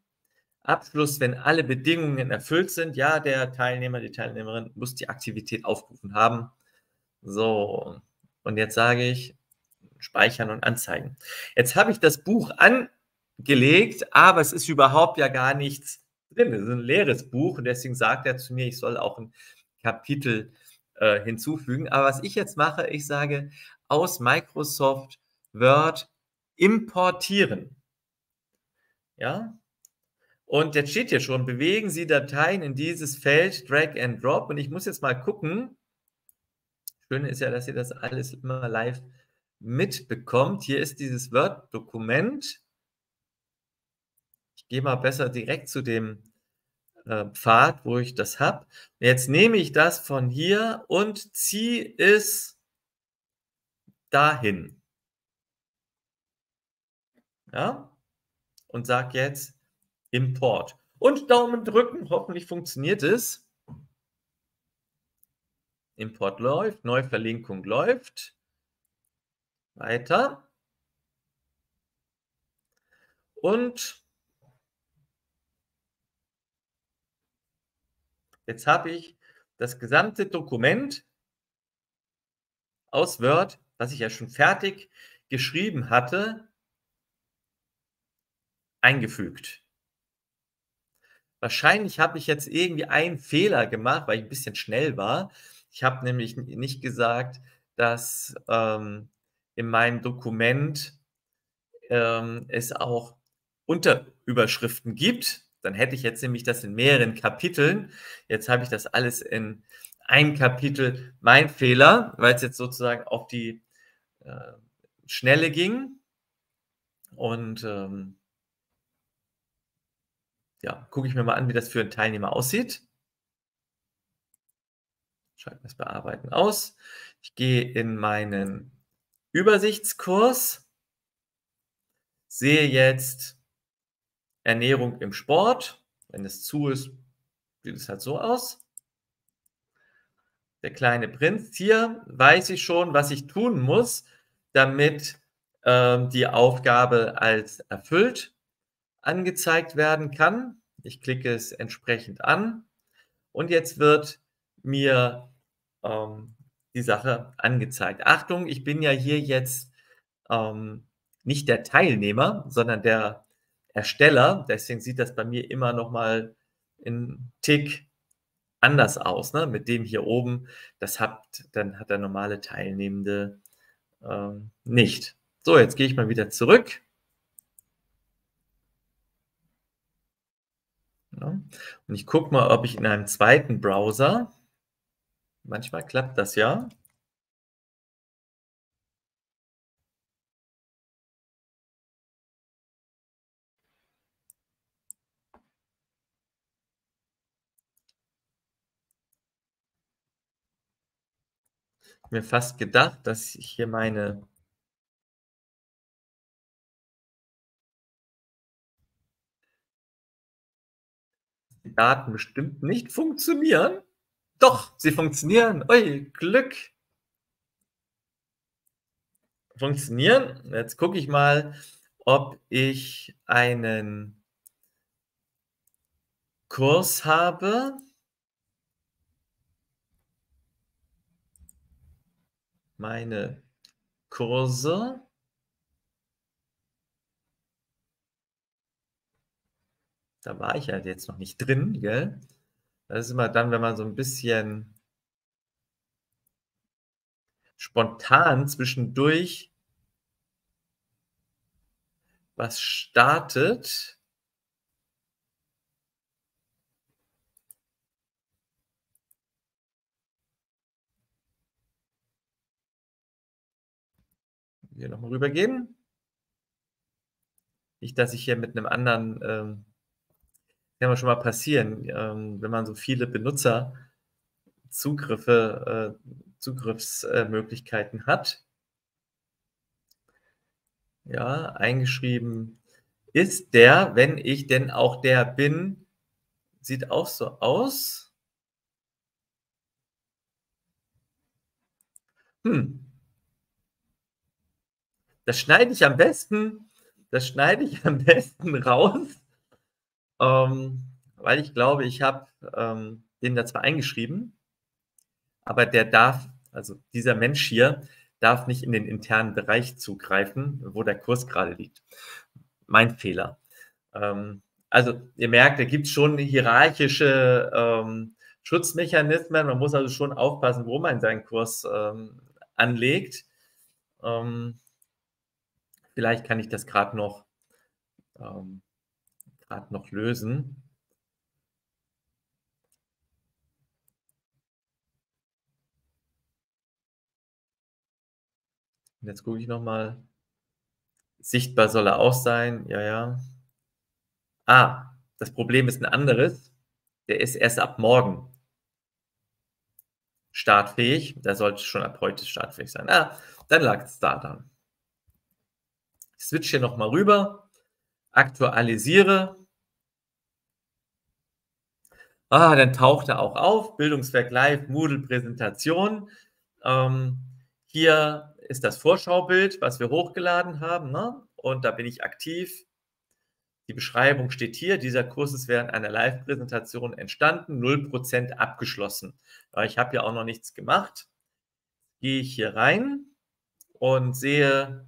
Abschluss, wenn alle Bedingungen erfüllt sind. Ja, der Teilnehmer, die Teilnehmerin muss die Aktivität aufgerufen haben. So, und jetzt sage ich speichern und anzeigen. Jetzt habe ich das Buch angelegt, aber es ist überhaupt ja gar nichts drin. Es ist ein leeres Buch und deswegen sagt er zu mir, ich soll auch ein Kapitel äh, hinzufügen. Aber was ich jetzt mache, ich sage aus Microsoft Word importieren. Ja, und jetzt steht hier schon, bewegen Sie Dateien in dieses Feld, Drag and Drop. Und ich muss jetzt mal gucken. Schöne ist ja, dass ihr das alles immer live mitbekommt. Hier ist dieses Word-Dokument. Ich gehe mal besser direkt zu dem äh, Pfad, wo ich das habe. Jetzt nehme ich das von hier und ziehe es dahin. Ja? Und sage jetzt Import. Und Daumen drücken, hoffentlich funktioniert es. Import läuft, Neuverlinkung läuft. Weiter. Und jetzt habe ich das gesamte Dokument aus Word, was ich ja schon fertig geschrieben hatte, eingefügt. Wahrscheinlich habe ich jetzt irgendwie einen Fehler gemacht, weil ich ein bisschen schnell war. Ich habe nämlich nicht gesagt, dass ähm, in meinem Dokument ähm, es auch Unterüberschriften gibt. Dann hätte ich jetzt nämlich das in mehreren Kapiteln. Jetzt habe ich das alles in einem Kapitel. Mein Fehler, weil es jetzt sozusagen auf die äh, Schnelle ging. Und ähm, ja, gucke ich mir mal an, wie das für einen Teilnehmer aussieht. Schalten wir das Bearbeiten aus. Ich gehe in meinen Übersichtskurs, sehe jetzt Ernährung im Sport. Wenn es zu ist, sieht es halt so aus. Der kleine Prinz. Hier weiß ich schon, was ich tun muss, damit ähm, die Aufgabe als erfüllt angezeigt werden kann. Ich klicke es entsprechend an und jetzt wird mir ähm, die Sache angezeigt. Achtung, ich bin ja hier jetzt ähm, nicht der Teilnehmer, sondern der Ersteller. Deswegen sieht das bei mir immer noch mal in Tick anders aus. Ne? Mit dem hier oben, das hat, dann hat der normale Teilnehmende ähm, nicht. So, jetzt gehe ich mal wieder zurück. Und ich gucke mal, ob ich in einem zweiten Browser, manchmal klappt das ja, mir fast gedacht, dass ich hier meine die Daten bestimmt nicht funktionieren. Doch, sie funktionieren. Ui, Glück. Funktionieren. Jetzt gucke ich mal, ob ich einen Kurs habe. Meine Kurse. Da war ich halt jetzt noch nicht drin, gell? Das ist immer dann, wenn man so ein bisschen spontan zwischendurch was startet. Hier nochmal rübergehen. Nicht, dass ich hier mit einem anderen ähm, kann ja schon mal passieren, ähm, wenn man so viele Benutzerzugriffe, äh, Zugriffsmöglichkeiten hat. Ja, eingeschrieben ist der, wenn ich denn auch der bin, sieht auch so aus. Hm. Das schneide ich am besten, das schneide ich am besten [laughs] raus ähm, weil ich glaube, ich habe ähm, den da zwar eingeschrieben, aber der darf, also dieser Mensch hier, darf nicht in den internen Bereich zugreifen, wo der Kurs gerade liegt. Mein Fehler. Ähm, also ihr merkt, da gibt es schon hierarchische ähm, Schutzmechanismen. Man muss also schon aufpassen, wo man seinen Kurs ähm, anlegt. Ähm, vielleicht kann ich das gerade noch ähm, gerade noch lösen. Und jetzt gucke ich nochmal. Sichtbar soll er auch sein. Ja, ja. Ah, das Problem ist ein anderes. Der ist erst ab morgen startfähig. Der sollte schon ab heute startfähig sein. Ah, dann lag es da dann. Ich switch hier nochmal rüber aktualisiere. Ah, dann taucht er auch auf. Bildungswerk Live, Moodle-Präsentation. Ähm, hier ist das Vorschaubild, was wir hochgeladen haben. Ne? Und da bin ich aktiv. Die Beschreibung steht hier. Dieser Kurs ist während einer Live-Präsentation entstanden, 0% abgeschlossen. Ich habe ja auch noch nichts gemacht. Gehe ich hier rein und sehe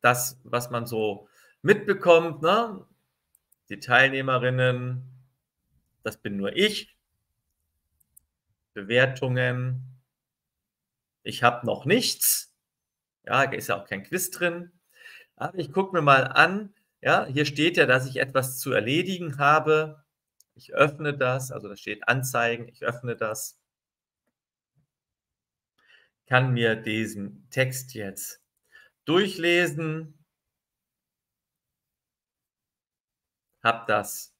das, was man so mitbekommt, ne? die Teilnehmerinnen, das bin nur ich, Bewertungen, ich habe noch nichts, ja, da ist ja auch kein Quiz drin, aber ich gucke mir mal an, ja, hier steht ja, dass ich etwas zu erledigen habe, ich öffne das, also da steht Anzeigen, ich öffne das, kann mir diesen Text jetzt durchlesen, habe das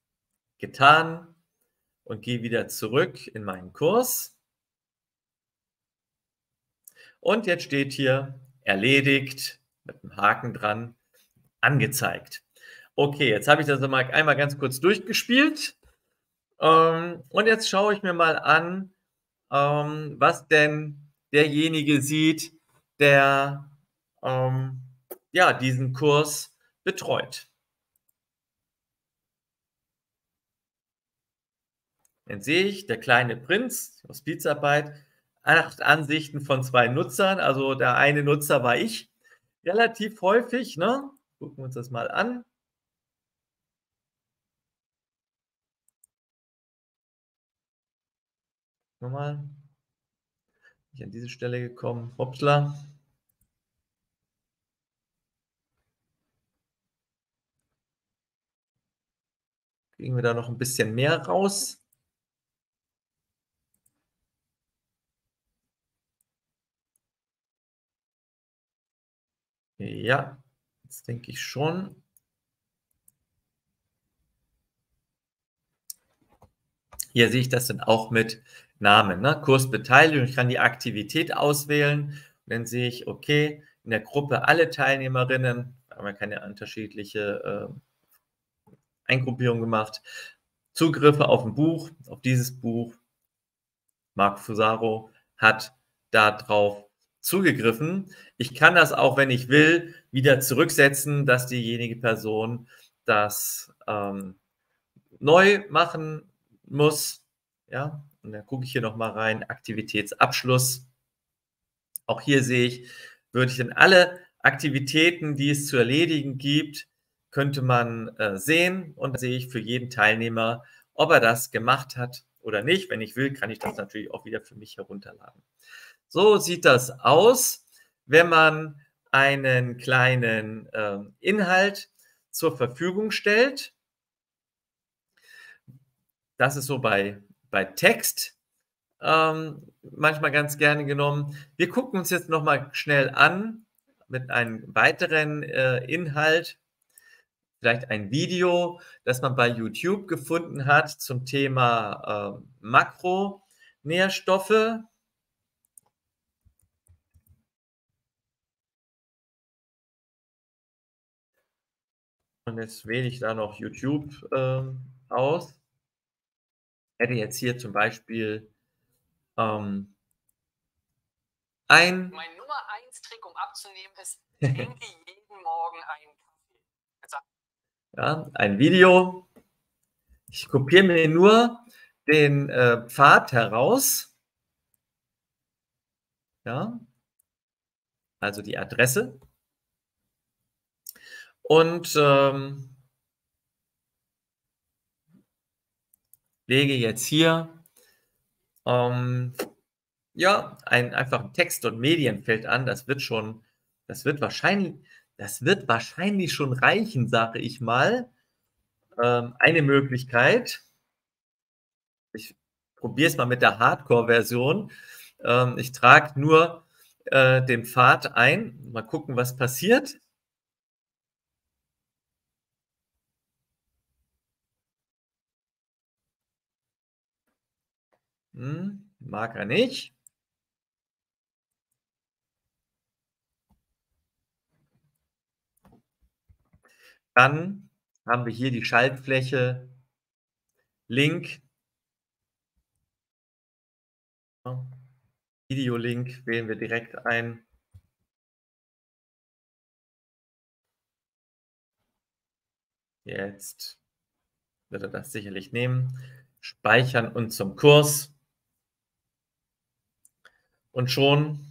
getan und gehe wieder zurück in meinen Kurs. Und jetzt steht hier erledigt mit einem Haken dran, angezeigt. Okay, jetzt habe ich das mal einmal ganz kurz durchgespielt. Ähm, und jetzt schaue ich mir mal an, ähm, was denn derjenige sieht, der ähm, ja, diesen Kurs betreut. Dann sehe ich, der kleine Prinz, Hospizarbeit, acht Ansichten von zwei Nutzern. Also der eine Nutzer war ich relativ häufig. Ne? Gucken wir uns das mal an. Nochmal. Bin ich an diese Stelle gekommen. Hoppla. Kriegen wir da noch ein bisschen mehr raus? Ja, das denke ich schon. Hier sehe ich das dann auch mit Namen, ne? Kursbeteiligung. Ich kann die Aktivität auswählen. Und dann sehe ich, okay, in der Gruppe alle Teilnehmerinnen, haben wir keine unterschiedliche äh, Eingruppierung gemacht. Zugriffe auf ein Buch, auf dieses Buch. Marc Fusaro hat darauf zugegriffen. Ich kann das auch, wenn ich will, wieder zurücksetzen, dass diejenige Person das ähm, neu machen muss. Ja, und dann gucke ich hier nochmal rein, Aktivitätsabschluss. Auch hier sehe ich, würde ich dann alle Aktivitäten, die es zu erledigen gibt, könnte man äh, sehen und dann sehe ich für jeden Teilnehmer, ob er das gemacht hat oder nicht. Wenn ich will, kann ich das natürlich auch wieder für mich herunterladen. So sieht das aus, wenn man einen kleinen äh, Inhalt zur Verfügung stellt. Das ist so bei, bei Text ähm, manchmal ganz gerne genommen. Wir gucken uns jetzt nochmal schnell an mit einem weiteren äh, Inhalt, vielleicht ein Video, das man bei YouTube gefunden hat zum Thema äh, Makronährstoffe. Und jetzt wähle ich da noch YouTube äh, aus. Hätte jetzt hier zum Beispiel ähm, ein. Mein Nummer 1 Trick, um abzunehmen, ist, [laughs] trinke jeden Morgen einen Kaffee. Ja, ein Video. Ich kopiere mir nur den äh, Pfad heraus. Ja, also die Adresse und ähm, lege jetzt hier ähm, ja ein einfach Text- und Medienfeld an. Das wird schon, das wird wahrscheinlich, das wird wahrscheinlich schon reichen, sage ich mal. Ähm, eine Möglichkeit. Ich probiere es mal mit der Hardcore-Version. Ähm, ich trage nur äh, den Pfad ein. Mal gucken, was passiert. Hm, mag er nicht. Dann haben wir hier die Schaltfläche Link. Videolink wählen wir direkt ein. Jetzt wird er das sicherlich nehmen. Speichern und zum Kurs. Und schon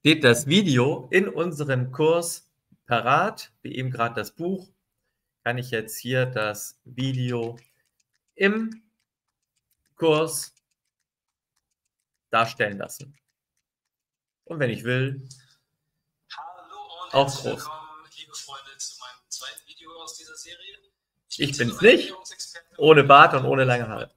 steht das Video in unserem Kurs parat, wie eben gerade das Buch. Kann ich jetzt hier das Video im Kurs darstellen lassen. Und wenn ich will, auch groß. liebe Freunde, zu meinem zweiten Video aus dieser Serie. Ich, ich bin es nicht, ohne Bart und ohne lange Haare.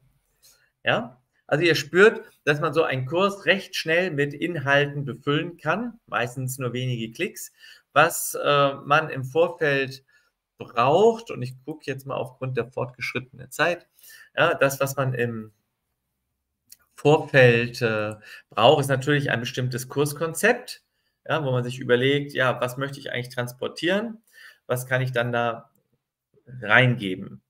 Ja, also ihr spürt, dass man so einen Kurs recht schnell mit Inhalten befüllen kann, meistens nur wenige Klicks, was äh, man im Vorfeld braucht. Und ich gucke jetzt mal aufgrund der fortgeschrittenen Zeit, ja, das, was man im Vorfeld äh, braucht, ist natürlich ein bestimmtes Kurskonzept, ja, wo man sich überlegt, ja, was möchte ich eigentlich transportieren? Was kann ich dann da reingeben?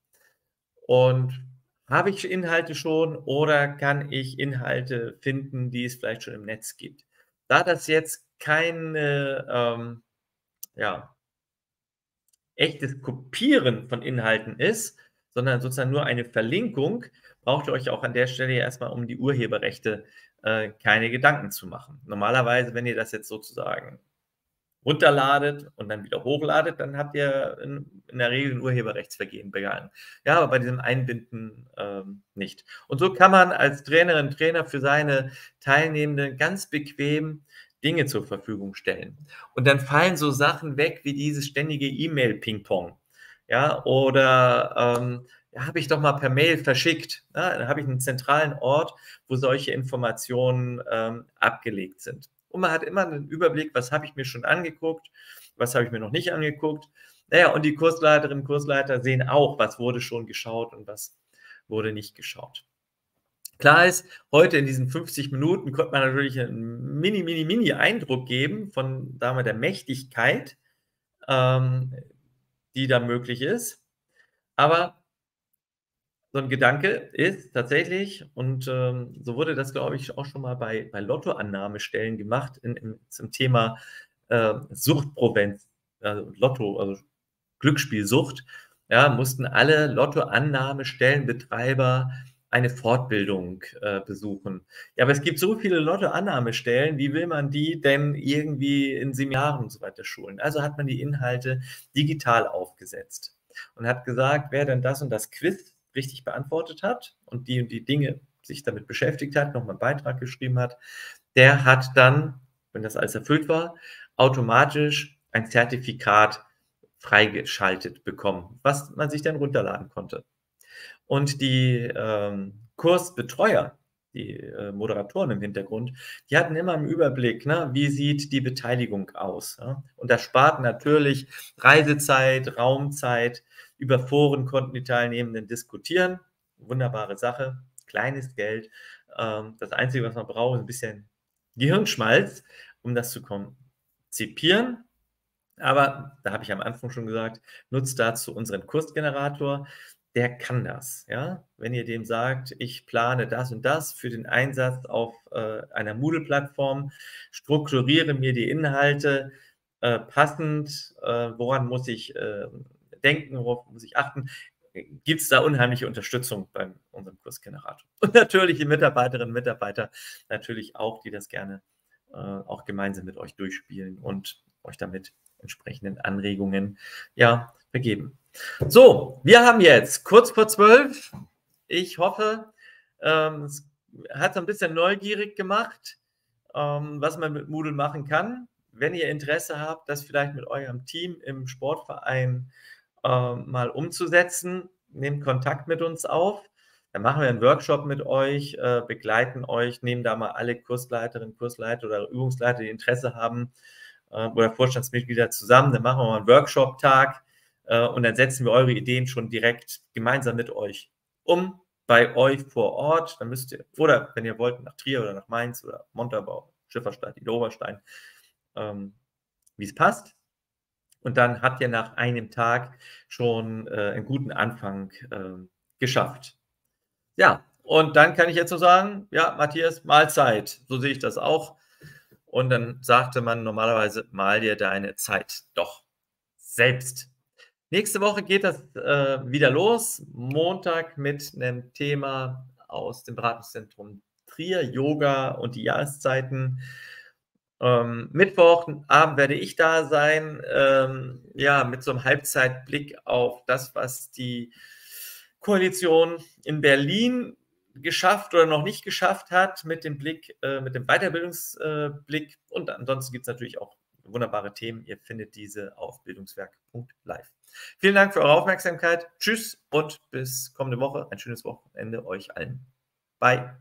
Und habe ich Inhalte schon oder kann ich Inhalte finden, die es vielleicht schon im Netz gibt? Da das jetzt kein ähm, ja, echtes Kopieren von Inhalten ist, sondern sozusagen nur eine Verlinkung, braucht ihr euch auch an der Stelle erstmal um die Urheberrechte äh, keine Gedanken zu machen. Normalerweise, wenn ihr das jetzt sozusagen runterladet und dann wieder hochladet, dann habt ihr in, in der Regel ein Urheberrechtsvergehen begangen. Ja, aber bei diesem Einbinden ähm, nicht. Und so kann man als Trainerin, Trainer für seine Teilnehmenden ganz bequem Dinge zur Verfügung stellen. Und dann fallen so Sachen weg wie dieses ständige E-Mail-Ping-Pong. Ja, oder ähm, ja, habe ich doch mal per Mail verschickt. Ja, dann habe ich einen zentralen Ort, wo solche Informationen ähm, abgelegt sind. Und man hat immer einen Überblick, was habe ich mir schon angeguckt, was habe ich mir noch nicht angeguckt. Naja, und die Kursleiterinnen und Kursleiter sehen auch, was wurde schon geschaut und was wurde nicht geschaut. Klar ist, heute in diesen 50 Minuten konnte man natürlich einen mini, mini, mini Eindruck geben von wir, der Mächtigkeit, ähm, die da möglich ist. Aber so ein Gedanke ist tatsächlich, und ähm, so wurde das, glaube ich, auch schon mal bei, bei Lottoannahmestellen gemacht, in, in, zum Thema äh, Suchtprävenz, also Lotto, also Glücksspielsucht, ja, mussten alle Lottoannahmestellenbetreiber eine Fortbildung äh, besuchen. Ja, aber es gibt so viele Lottoannahmestellen, wie will man die denn irgendwie in Seminaren und so weiter schulen? Also hat man die Inhalte digital aufgesetzt und hat gesagt, wer denn das und das Quiz richtig beantwortet hat und die und die Dinge sich damit beschäftigt hat, nochmal einen Beitrag geschrieben hat, der hat dann, wenn das alles erfüllt war, automatisch ein Zertifikat freigeschaltet bekommen, was man sich dann runterladen konnte. Und die ähm, Kursbetreuer, die äh, Moderatoren im Hintergrund, die hatten immer im Überblick, ne, wie sieht die Beteiligung aus. Ja? Und das spart natürlich Reisezeit, Raumzeit, über Foren konnten die Teilnehmenden diskutieren. Wunderbare Sache, kleines Geld. Ähm, das Einzige, was man braucht, ist ein bisschen Gehirnschmalz, um das zu konzipieren. Aber da habe ich am Anfang schon gesagt, nutzt dazu unseren Kursgenerator. Der kann das. Ja? Wenn ihr dem sagt, ich plane das und das für den Einsatz auf äh, einer Moodle-Plattform, strukturiere mir die Inhalte äh, passend, äh, woran muss ich ähm, denken, worauf muss ich achten, gibt es da unheimliche Unterstützung bei unserem Kursgenerator. [laughs] Und natürlich die Mitarbeiterinnen und Mitarbeiter, natürlich auch, die das gerne äh, auch gemeinsam mit euch durchspielen und euch damit entsprechenden Anregungen ja, begeben. So, wir haben jetzt kurz vor zwölf. Ich hoffe, ähm, es hat so ein bisschen neugierig gemacht, ähm, was man mit Moodle machen kann. Wenn ihr Interesse habt, das vielleicht mit eurem Team im Sportverein äh, mal umzusetzen. Nehmt Kontakt mit uns auf. Dann machen wir einen Workshop mit euch, äh, begleiten euch, nehmen da mal alle Kursleiterinnen, Kursleiter oder Übungsleiter, die Interesse haben, äh, oder Vorstandsmitglieder zusammen. Dann machen wir mal einen Workshop-Tag äh, und dann setzen wir eure Ideen schon direkt gemeinsam mit euch um bei euch vor Ort. Dann müsst ihr, oder wenn ihr wollt, nach Trier oder nach Mainz oder Montabaur, Schifferstadt, Oberstein, ähm, wie es passt. Und dann habt ihr nach einem Tag schon äh, einen guten Anfang äh, geschafft. Ja, und dann kann ich jetzt so sagen, ja, Matthias, Mahlzeit. So sehe ich das auch. Und dann sagte man normalerweise, mal dir deine Zeit doch selbst. Nächste Woche geht das äh, wieder los. Montag mit einem Thema aus dem Beratungszentrum Trier, Yoga und die Jahreszeiten. Ähm, Mittwochabend werde ich da sein, ähm, ja, mit so einem Halbzeitblick auf das, was die Koalition in Berlin geschafft oder noch nicht geschafft hat, mit dem Blick, äh, mit dem Weiterbildungsblick. Äh, und ansonsten gibt es natürlich auch wunderbare Themen. Ihr findet diese auf bildungswerk.live. Vielen Dank für eure Aufmerksamkeit. Tschüss und bis kommende Woche. Ein schönes Wochenende euch allen. Bye.